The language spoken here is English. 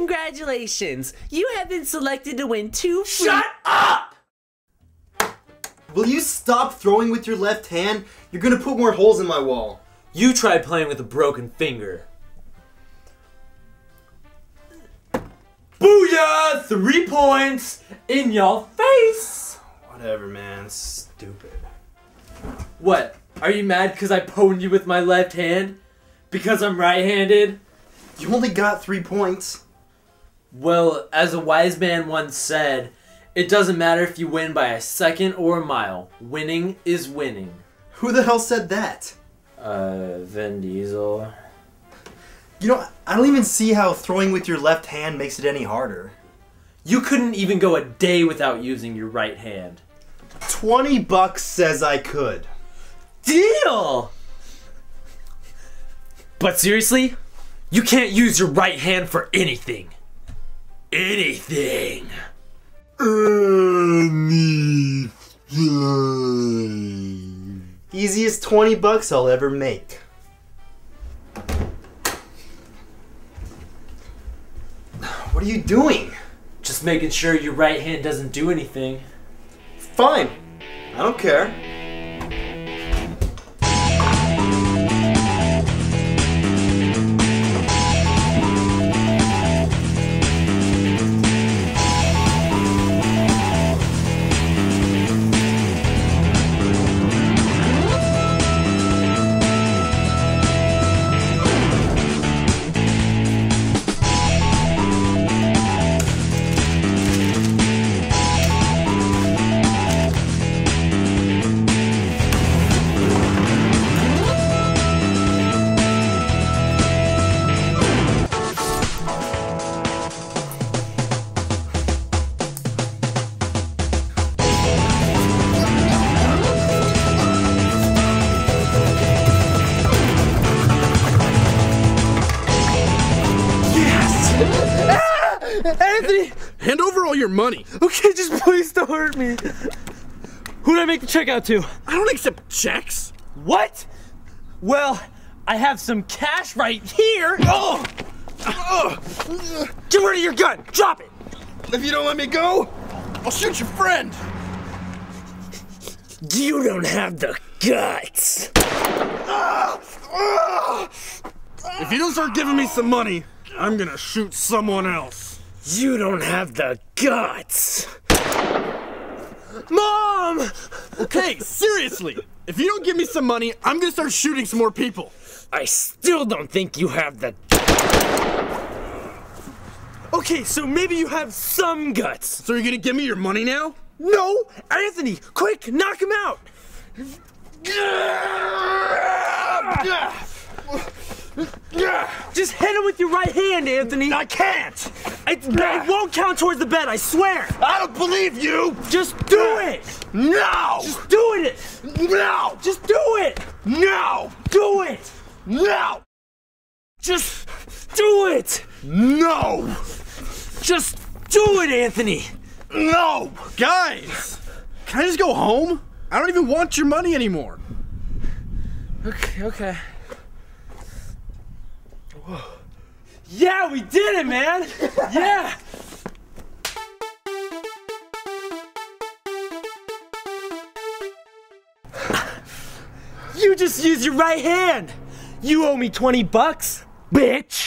Congratulations! You have been selected to win two free- Shut up! Will you stop throwing with your left hand? You're gonna put more holes in my wall. You tried playing with a broken finger. Booyah! Three points in your face! Whatever, man. Stupid. What? Are you mad because I pwned you with my left hand? Because I'm right handed? You only got three points. Well, as a wise man once said, it doesn't matter if you win by a second or a mile. Winning is winning. Who the hell said that? Uh, Vin Diesel. You know, I don't even see how throwing with your left hand makes it any harder. You couldn't even go a day without using your right hand. 20 bucks says I could. Deal! But seriously, you can't use your right hand for anything. Anything. Anything. Easiest 20 bucks I'll ever make. What are you doing? Just making sure your right hand doesn't do anything. Fine. I don't care. Ah! Anthony! Hand over all your money. Okay, just please don't hurt me. Who did I make the check out to? I don't accept checks. What? Well, I have some cash right here. Oh! oh! Get rid of your gun. Drop it. If you don't let me go, I'll shoot your friend. You don't have the guts. If you don't start giving me some money, I'm gonna shoot someone else. You don't have the guts. Mom! Okay, seriously. If you don't give me some money, I'm gonna start shooting some more people. I still don't think you have the. Okay, so maybe you have some guts. So you're gonna give me your money now? No! Anthony, quick, knock him out! Just hit him with your right hand, Anthony. I can't. It, it won't count towards the bet, I swear. I don't believe you. Just do it. No. Just do it. No. Just do it. No. Do it. No. Just do it. No. Just do it, Anthony. No. Guys, can I just go home? I don't even want your money anymore. Okay, okay. Yeah, we did it, man. yeah. You just used your right hand. You owe me 20 bucks, bitch.